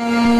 you